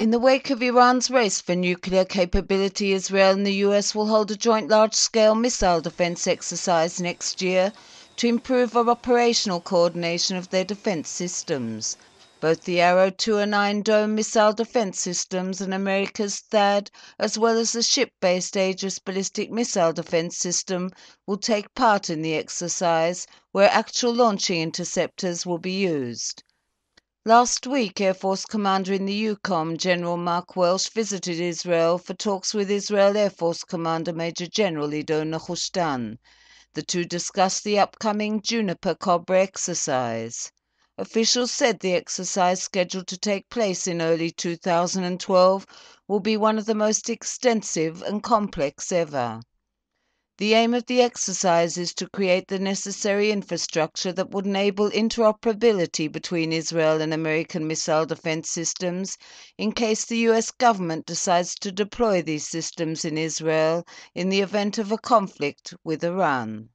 In the wake of Iran's race for nuclear capability, Israel and the US will hold a joint large scale missile defense exercise next year to improve operational coordination of their defense systems. Both the Arrow 2 and Iron Dome missile defense systems and America's THAAD, as well as the ship based Aegis ballistic missile defense system, will take part in the exercise, where actual launching interceptors will be used. Last week, Air Force Commander in the EUCOM, General Mark Welsh, visited Israel for talks with Israel Air Force Commander Major General Ido Nehushtan. The two discussed the upcoming Juniper Cobra exercise. Officials said the exercise scheduled to take place in early 2012 will be one of the most extensive and complex ever. The aim of the exercise is to create the necessary infrastructure that would enable interoperability between Israel and American missile defense systems in case the US government decides to deploy these systems in Israel in the event of a conflict with Iran.